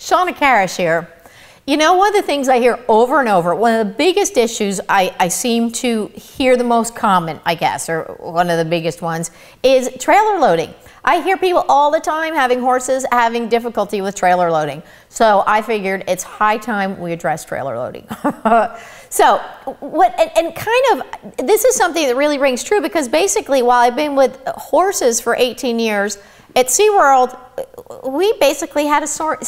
Shawna Karrasch here. You know, one of the things I hear over and over, one of the biggest issues I, I seem to hear the most common, I guess, or one of the biggest ones, is trailer loading. I hear people all the time having horses having difficulty with trailer loading. So I figured it's high time we address trailer loading. so what, and, and, kind of, this is something that really rings true because basically while I've been with horses for 18 years, at SeaWorld, we basically had a, sort,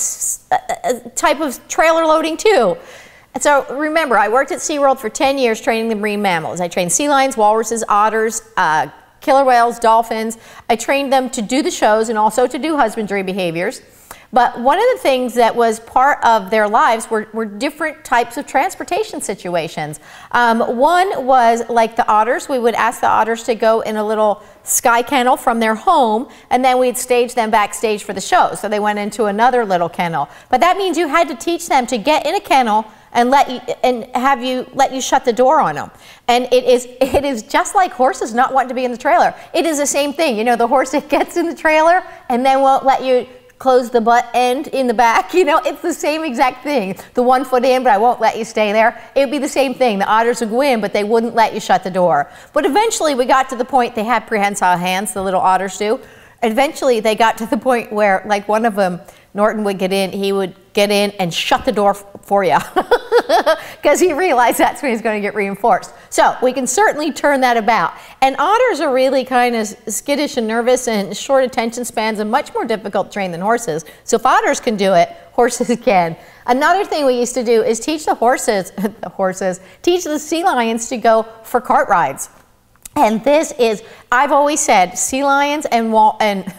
a type of trailer loading too. And so remember, I worked at SeaWorld for 10 years training the marine mammals. I trained sea lions, walruses, otters, uh, killer whales, dolphins. I trained them to do the shows and also to do husbandry behaviors. But one of the things that was part of their lives were, were different types of transportation situations. Um, one was like the otters. We would ask the otters to go in a little sky kennel from their home, and then we'd stage them backstage for the show. So they went into another little kennel. But that means you had to teach them to get in a kennel and let you and have you let you shut the door on them. And it is it is just like horses not wanting to be in the trailer. It is the same thing. You know, the horse that gets in the trailer and then won't let you close the butt end in the back. You know, it's the same exact thing. The one foot in, but I won't let you stay there. It would be the same thing. The otters would go in, but they wouldn't let you shut the door. But eventually we got to the point they had prehensile hands, the little otters do. Eventually they got to the point where like one of them, Norton would get in, he would get in and shut the door for you because he realized that's when he's going to get reinforced. So we can certainly turn that about. And otters are really kind of skittish and nervous and short attention spans and much more difficult to train than horses. So if otters can do it, horses can. Another thing we used to do is teach the horses, the horses, teach the sea lions to go for cart rides. And this is, I've always said, sea lions and, wall, and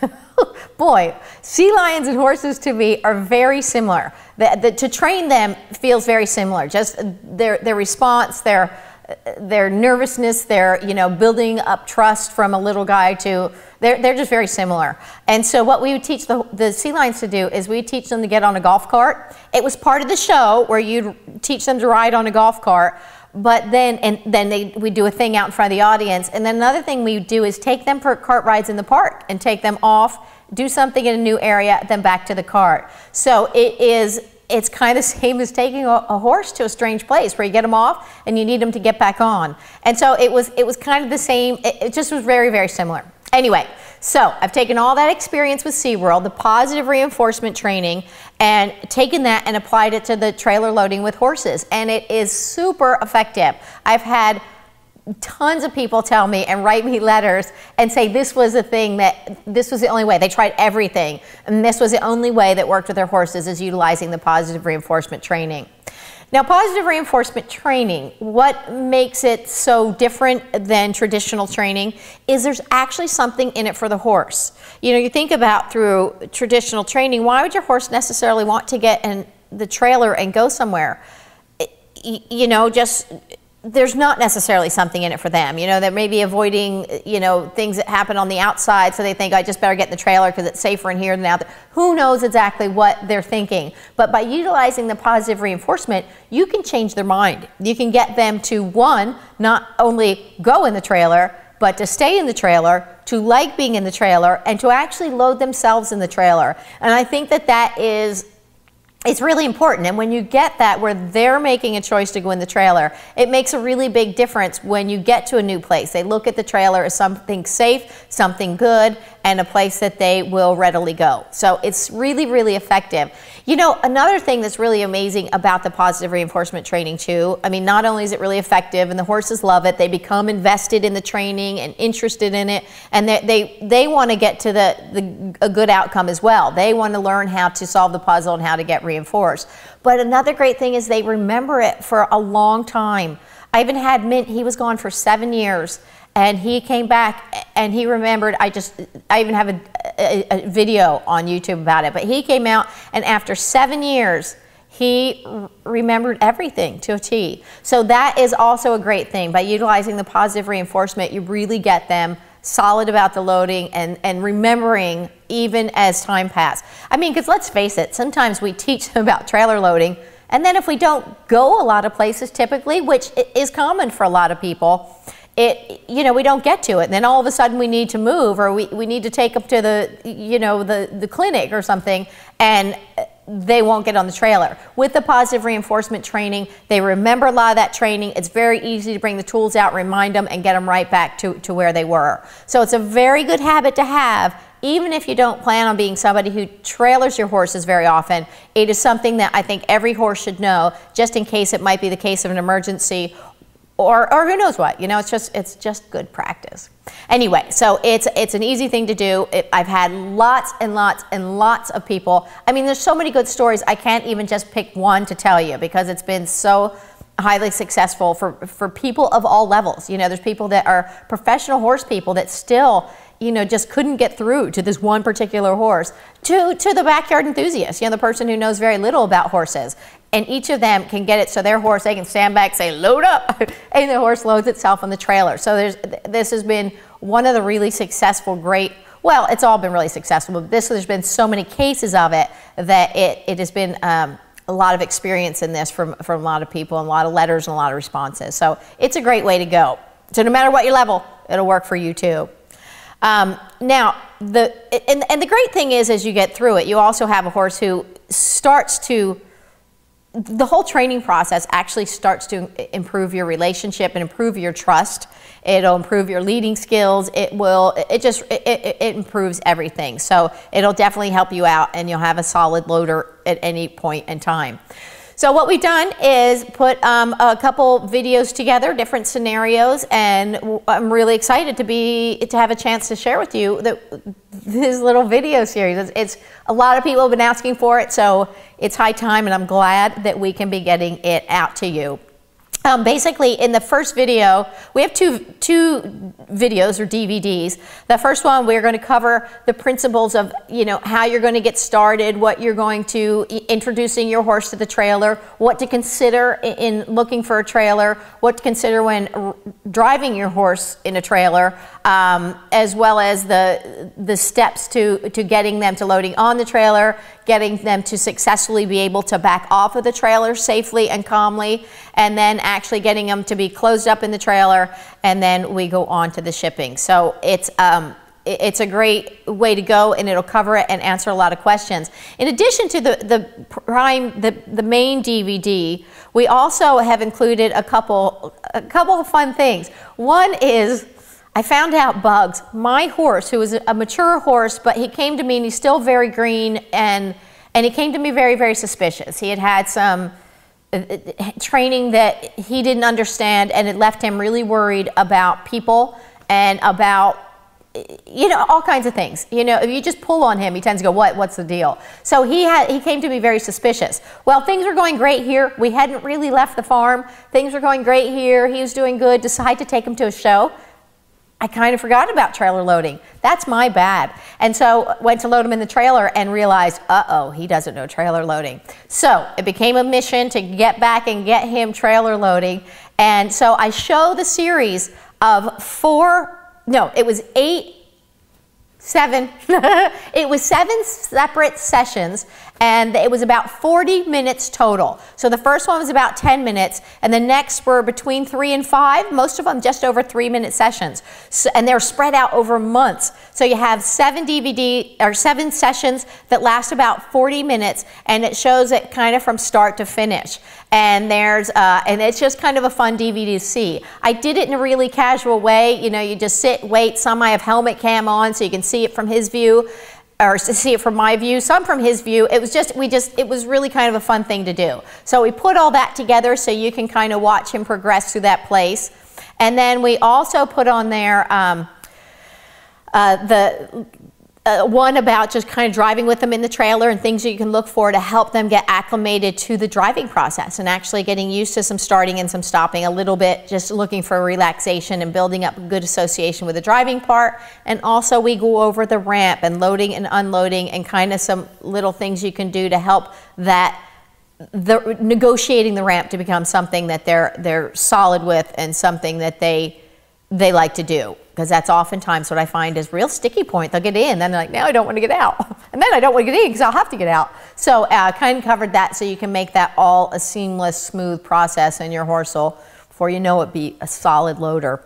boy, sea lions and horses to me are very similar. The, the, to train them feels very similar. Just their, their response, their, their nervousness, their you know building up trust from a little guy to they're, they're just very similar. And so what we would teach the, the sea lions to do is we teach them to get on a golf cart. It was part of the show where you'd teach them to ride on a golf cart but then and then they we do a thing out in front of the audience and then another thing we do is take them for cart rides in the park and take them off do something in a new area, then back to the cart. So it is it's kind of the same as taking a, a, horse to a strange place where you get them off and you need them to get back on. And so it was it was kind of the same. It, it just was very very similar. Anyway, so I've taken all that experience with SeaWorld, the positive reinforcement training, and taken that and applied it to the trailer loading with horses. And it is super effective. I've had tons of people tell me and write me letters and say this was the thing that this was the only way they tried everything and this was the only way that worked with their horses is utilizing the positive reinforcement training now positive reinforcement training what makes it so different than traditional training is there's actually something in it for the horse. You know you think about through traditional training why would your horse necessarily want to get in the trailer and go somewhere? You know just there's not necessarily something in it for them. You know, that may be avoiding, you know, things that happen on the outside, so they think I just better get in the trailer because it's safer in here than out there. Who knows exactly what they're thinking? But by utilizing the positive reinforcement, you can change their mind. You can get them to one, not only go in the trailer, but to stay in the trailer, to like being in the trailer, and to actually load themselves in the trailer. And I think that that is it's really important. And when you get that where they're making a choice to go in the trailer, it makes a really big difference when you get to a new place. They look at the trailer as something safe, something good, and a place that they will readily go. So it's really, really effective. You know, another thing that's really amazing about the positive reinforcement training too, I mean, not only is it really effective and the horses love it, they become invested in the training and interested in it, and they, they, they want to get to the, the, a good outcome as well. They want to learn how to solve the puzzle and how to get reinforced. But another great thing is they remember it for a long time. I even had Mint, he was gone for seven years and he came back and he remembered i just i even have a, a, a, video on youtube about it but he came out and after seven years he remembered everything to a t. So that is also a great thing. By utilizing the positive reinforcement you really get them solid about the loading and, and remembering even as time passed. I mean because let's face it sometimes we teach them about trailer loading and then if we don't go a lot of places typically which is common for a lot of people it you know we don't get to it and then all of a sudden we need to move or we, we need to take up to the you know the the clinic or something and they won't get on the trailer. With the positive reinforcement training, they remember a lot of that training. It's very easy to bring the tools out, remind them, and get them right back to, to where they were. So it's a very good habit to have, even if you don't plan on being somebody who trailers your horses very often. It is something that I think every horse should know, just in case it might be the case of an emergency or, or who knows what you know it's just it's just good practice. Anyway so it's it's an easy thing to do. It, i've had lots and lots and lots of people. I mean there's so many good stories. I can't even just pick one to tell you because it's been so highly successful for for people of all levels. You know there's people that are professional horse people that still you know, just couldn't get through to this one particular horse, to, to the backyard enthusiast, you know, the person who knows very little about horses. And each of them can get it so their horse, they can stand back, say, load up, and the horse loads itself on the trailer. So there's, this has been one of the really successful, great, well, it's all been really successful, but this, there's been so many cases of it that it, it has been um, a lot of experience in this from, from a lot of people and a lot of letters and a lot of responses. So it's a great way to go. So no matter what your level, it'll work for you too. Um, now, the, and, and the great thing is as you get through it, you also have a horse who starts to, the whole training process actually starts to improve your relationship and improve your trust. It'll improve your leading skills. It will, it just, it, it, it improves everything. So it'll definitely help you out and you'll have a solid loader at any point in time. So what we've done is put um, a couple videos together, different scenarios, and I'm really excited to be to have a chance to share with you this little video series. It's, it's a lot of people have been asking for it, so it's high time, and I'm glad that we can be getting it out to you. Um, basically, in the first video, we have two, two videos or DVDs. The first one, we're going to cover the principles of, you know, how you're going to get started, what you're going to, introducing your horse to the trailer, what to consider in looking for a trailer, what to consider when driving your horse in a trailer, um, as well as the, the steps to, to getting them to loading on the trailer, getting them to successfully be able to back off of the trailer safely and calmly, and then actually getting them to be closed up in the trailer, and then we go on to the shipping. So it's um, it's a great way to go and it'll cover it and answer a lot of questions. In addition to the, the prime, the, the main DVD, we also have included a couple, a couple of fun things. One is I found out bugs. My horse, who was a mature horse, but he came to me and he's still very green and and he came to me very very suspicious. He had had some training that he didn't understand and it left him really worried about people and about you know all kinds of things. You know if you just pull on him he tends to go what? What's the deal? So he had he came to be very suspicious. Well things were going great here. We hadn't really left the farm. Things were going great here. He was doing good. Decided to take him to a show I kind of forgot about trailer loading. That's my bad. And so went to load him in the trailer and realized, uh-oh, he doesn't know trailer loading. So it became a mission to get back and get him trailer loading. And so I show the series of four, no, it was eight seven. it was seven separate sessions and it was about 40 minutes total. So the first one was about 10 minutes, and the next were between three and five, most of them just over three minute sessions. So, and they're spread out over months. So you have seven DVD or seven sessions that last about 40 minutes, and it shows it kind of from start to finish. And there's, uh, and it's just kind of a fun DVD to see. I did it in a really casual way. You know, you just sit, wait. Some I have helmet cam on so you can see it from his view or to see it from my view, some from his view. It was just, we just, it was really kind of a fun thing to do. So we put all that together so you can kind of watch him progress through that place. And then we also put on there um, uh, the uh, one about just kind of driving with them in the trailer and things that you can look for to help them get acclimated to the driving process and actually getting used to some starting and some stopping a little bit, just looking for relaxation and building up a good association with the driving part. And also we go over the ramp and loading and unloading and kind of some little things you can do to help that the negotiating the ramp to become something that they're they're solid with and something that they they like to do because that's oftentimes what I find is real sticky point. They'll get in, then they're like, now I don't want to get out. And then I don't want to get in because I'll have to get out. So uh, kind of covered that so you can make that all a seamless, smooth process in your horsel before you know it be a solid loader.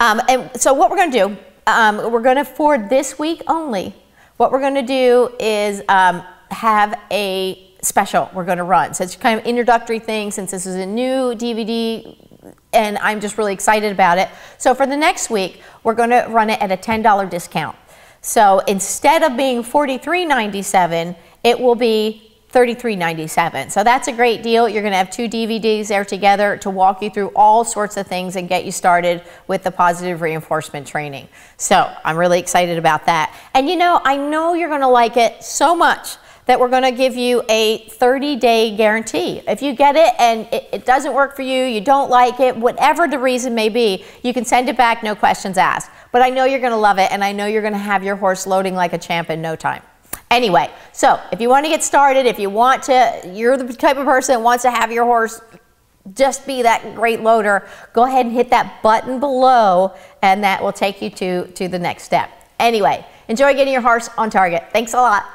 Um, and so what we're going to do, um, we're going to, for this week only, what we're going to do is um, have a special we're going to run. So it's kind of introductory thing since this is a new DVD and I'm just really excited about it. So for the next week, we're going to run it at a $10 discount. So instead of being $43.97, it will be $33.97. So that's a great deal. You're going to have two DVDs there together to walk you through all sorts of things and get you started with the positive reinforcement training. So I'm really excited about that. And you know, I know you're going to like it so much that we're going to give you a 30 day guarantee. If you get it and it, it, doesn't work for you, you don't like it, whatever the reason may be, you can send it back, no questions asked. But I know you're going to love it and I know you're going to have your horse loading like a champ in no time. Anyway, so if you want to get started, if you want to, you're the type of person that wants to have your horse just be that great loader, go ahead and hit that button below and that will take you to, to the next step. Anyway, enjoy getting your horse on target. Thanks a lot.